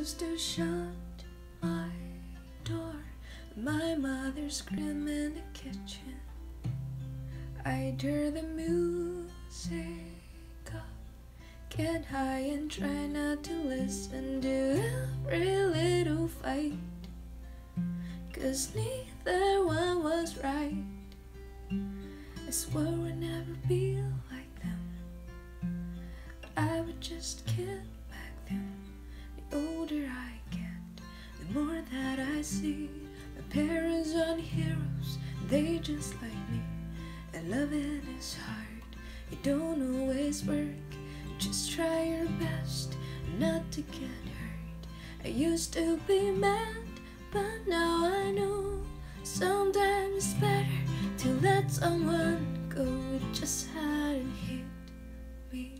used to shut my door. My mother scream in the kitchen. I turn the music up, get high and try not to listen to every little fight. Cause neither one was right. I swore I'd never be like them. I would just kid I see. My parents aren't heroes, they just like me. And loving is hard, it don't always work. Just try your best not to get hurt. I used to be mad, but now I know sometimes it's better to let someone go. It just hadn't hit me